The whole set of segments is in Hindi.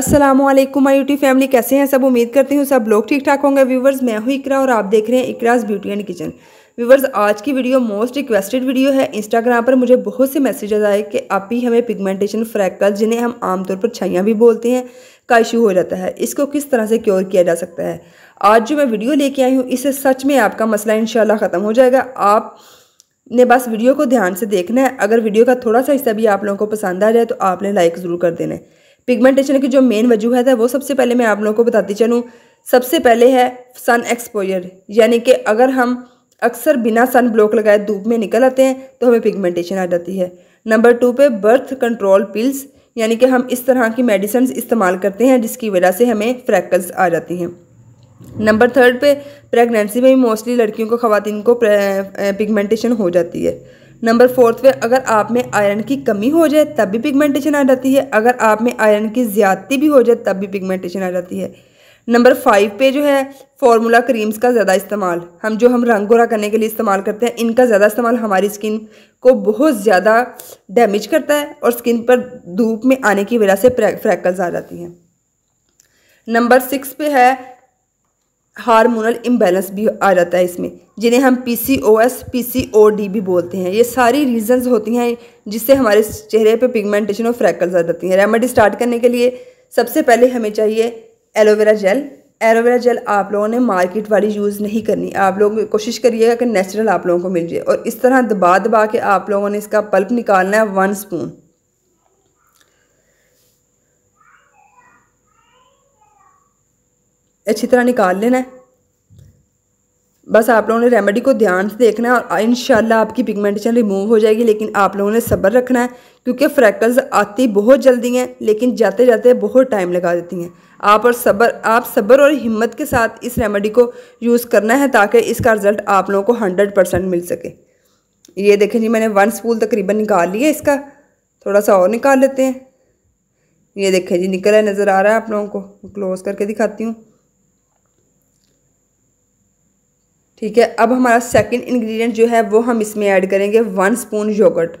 असलम माई यूटी फैमिली कैसे हैं? सब उम्मीद करती हूँ सब लोग ठीक ठाक होंगे। व्यूवर्स मैं हूँ इकरा और आप देख रहे हैं Ikraj beauty and kitchen viewers आज की वीडियो मोस्ट रिक्वेस्टेड वीडियो है। इंस्टाग्राम पर मुझे बहुत से मैसेजेस आए कि आप ही हमें पिगमेंटेशन फ्रैकल जिन्हें हम आमतौर पर छाइयाँ भी बोलते हैं, का इशू हो जाता है। इसको किस तरह से क्योर किया जा सकता है? आज जो मैं वीडियो लेके आई हूँ इससे सच में आपका मसला इन ख़त्म हो जाएगा। आप ने बस वीडियो को ध्यान से देखना है। अगर वीडियो का थोड़ा सा हिस्सा भी आप लोगों को पसंद आ जाए तो आपने लाइक ज़रूर कर देना है। पिगमेंटेशन की जो मेन वजूहत है, वो सबसे पहले मैं आप लोगों को बताती चलूँ। सबसे पहले है सन एक्सपोजर यानी कि अगर हम अक्सर बिना सन ब्लॉक लगाए धूप में निकल आते हैं तो हमें पिगमेंटेशन आ जाती है। नंबर टू पे बर्थ कंट्रोल पिल्स यानी कि हम इस तरह की मेडिसिन इस्तेमाल करते हैं, जिसकी वजह से हमें फ्रैकल्स आ जाती हैं। नंबर थर्ड पे प्रेगनेंसी में भी मोस्टली लड़कियों को, खातन को पिगमेंटेशन हो जाती है। नंबर फोर्थ पे, अगर आप में आयरन की कमी हो जाए, तब भी पिगमेंटेशन आ जाती है। अगर आप में आयरन की ज़्यादती भी हो जाए, तब भी पिगमेंटेशन आ जाती है। नंबर फाइव पे जो है, फार्मूला क्रीम्स का ज़्यादा इस्तेमाल। हम जो हम रंग गोरा करने के लिए इस्तेमाल करते हैं, इनका ज़्यादा इस्तेमाल हमारी स्किन को बहुत ज़्यादा डैमेज करता है और स्किन पर धूप में आने की वजह से फ्रैकल्स आ जाती हैं। नंबर सिक्स पे है हार्मोनल इम्बेलेंस भी आ जाता है इसमें, जिन्हें हम P C O S P C O D भी बोलते हैं। ये सारी रीजंस होती हैं जिससे हमारे चेहरे पे पिगमेंटेशन और फ्रैकल्स आ जाती हैं। रेमेडी स्टार्ट करने के लिए सबसे पहले हमें चाहिए एलोवेरा जेल एलोवेरा जेल आप लोगों ने मार्केट वाली यूज़ नहीं करनी। आप लोग कोशिश करिएगा कि नेचुरल आप लोगों को मिल जाए। और इस तरह दबा दबा के आप लोगों ने इसका पल्प निकालना है वन स्पून अच्छी तरह निकाल लेना है। बस आप लोगों ने रेमेडी को ध्यान से देखना है और इन आपकी पिगमेंटेशन रिमूव हो जाएगी, लेकिन आप लोगों ने सब्र रखना है, क्योंकि फ्रैकल्स आती बहुत जल्दी हैं, लेकिन जाते जाते बहुत टाइम लगा देती हैं। आप और सब्र, आप सब्र और हिम्मत के साथ इस रेमेडी को यूज़ करना है, ताकि इसका रिज़ल्ट आप लोगों को हंड्रेड परसेंट मिल सके। ये देखें जी, मैंने वन स्पूल तकरीबन निकाल लिया इसका। थोड़ा सा और निकाल लेते हैं। ये देखें जी, निकल है, नज़र आ रहा है आप लोगों को। क्लोज़ करके दिखाती हूँ। ठीक है, अब हमारा सेकंड इंग्रेडिएंट जो है, वो हम इसमें ऐड करेंगे वन स्पून योगर्ट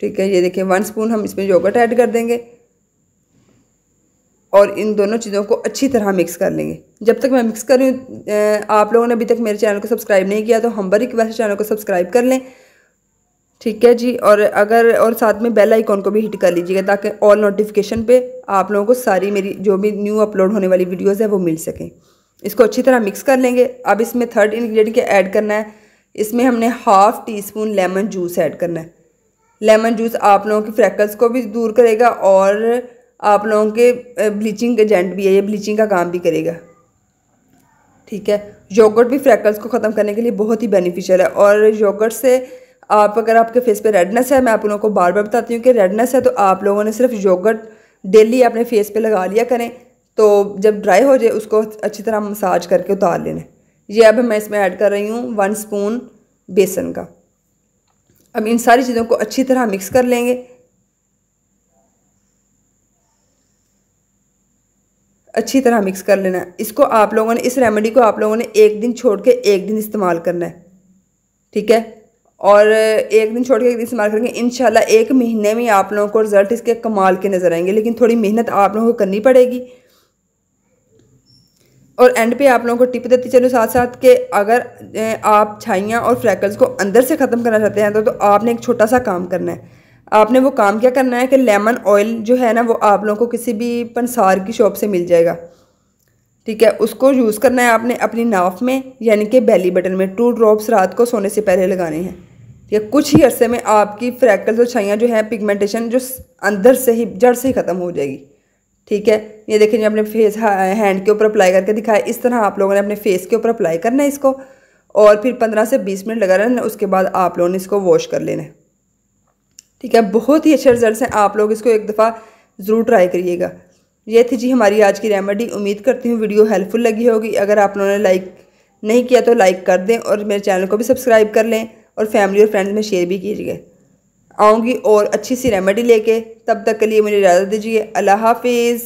ठीक है, ये देखिए वन स्पून हम इसमें योगर्ट ऐड कर देंगे और इन दोनों चीज़ों को अच्छी तरह मिक्स कर लेंगे। जब तक मैं मिक्स कर रही हूँ आप लोगों ने अभी तक मेरे चैनल को सब्सक्राइब नहीं किया तो हम बड़ी वैसे चैनल को सब्सक्राइब कर लें। ठीक है जी, और अगर, और साथ में बेल आइकॉन को भी हिट कर लीजिएगा, ताकि ऑल नोटिफिकेशन पे आप लोगों को सारी मेरी, जो भी न्यू अपलोड होने वाली वीडियोज़ है, वो मिल सकें। इसको अच्छी तरह मिक्स कर लेंगे। अब इसमें थर्ड इन्ग्रीडियंट क्या ऐड करना है? इसमें हमने half teaspoon lemon juice add करना है। लेमन जूस आप लोगों के फ्रैकल्स को भी दूर करेगा और आप लोगों के ब्लीचिंग एजेंट भी है, ये ब्लीचिंग का काम भी करेगा। ठीक है? योगर्ट भी फ्रैकल्स को ख़त्म करने के लिए बहुत ही बेनिफिशियल है। और योगर्ट से आप अगर आपके फेस पे रेडनेस है, मैं आप लोगों को बार बार बताती हूँ कि रेडनेस है तो आप लोगों ने सिर्फ़ योगर्ट डेली अपने फेस पे लगा लिया करें। तो जब ड्राई हो जाए, उसको अच्छी तरह मसाज करके उतार लेना ये अब मैं इसमें ऐड कर रही हूँ वन स्पून बेसन का। अब इन सारी चीज़ों को अच्छी तरह मिक्स कर लेंगे। अच्छी तरह मिक्स कर लेना है। इसको आप लोगों ने, इस रेमेडी को आप लोगों ने एक दिन छोड़ के एक दिन इस्तेमाल करना है। ठीक है? और एक दिन छोड़ के एक दिन इस्तेमाल करेंगे इन एक महीने में आप लोगों को रिज़ल्ट इसके कमाल के नज़र आएँगे। लेकिन थोड़ी मेहनत आप लोगों को करनी पड़ेगी। और एंड पे आप लोगों को टिप देती चलो साथ साथ कि अगर आप छाइयाँ और फ्रैकल्स को अंदर से ख़त्म करना चाहते हैं तो, तो आपने एक छोटा सा काम करना है। आपने वो काम क्या करना है कि लेमन ऑयल जो है ना वो आप लोगों को किसी भी पंसार की शॉप से मिल जाएगा। ठीक है? उसको यूज़ करना है आपने अपनी नाफ में यानी कि बेली बटन में। टू ड्रॉप्स रात को सोने से पहले लगाने हैं। ठीक है? कुछ ही अरसे में आपकी फ्रैकल्स और छाइयाँ जो हैं पिगमेंटेशन जो अंदर से ही जड़ से ही ख़त्म हो जाएगी। ठीक है? ये देखें देखिए अपने फेस हैंड के ऊपर अप्लाई करके दिखाया। इस तरह आप लोगों ने अपने फेस के ऊपर अप्लाई करना है इसको। और फिर पंद्रह से बीस मिनट लगा रहना, उसके बाद आप लोगों ने इसको वॉश कर लेना है। ठीक है? बहुत ही अच्छे रिज़ल्ट हैं। आप लोग इसको एक दफ़ा ज़रूर ट्राई करिएगा। ये थी जी हमारी आज की रेमेडी उम्मीद करती हूँ वीडियो हेल्पफुल लगी होगी। अगर आप लोगों ने लाइक नहीं किया तो लाइक कर दें और मेरे चैनल को भी सब्सक्राइब कर लें और फैमिली और फ्रेंड्स में शेयर भी कीजिएगा आऊँगी और अच्छी सी रेमेडी लेके तब तक के लिए मुझे इजाज़त दीजिए। अल्लाह हाफिज़।